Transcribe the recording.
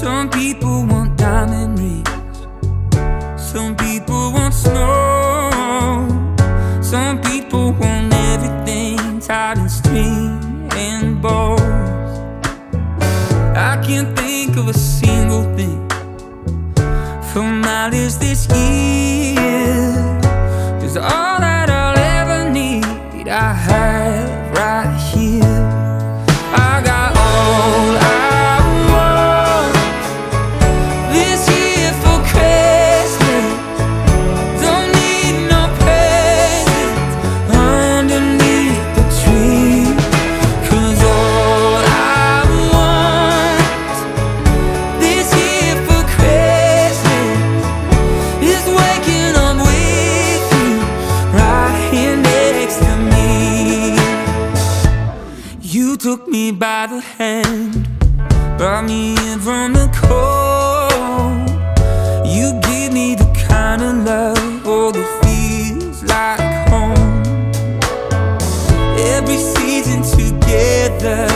Some people want diamond rings. Some people want snow. Some people want everything tied in string and bows. I can't think of a single thing from my list this year. Cause all took me by the hand, brought me in from the cold. You gave me the kind of love, oh, that feels like home. Every season together.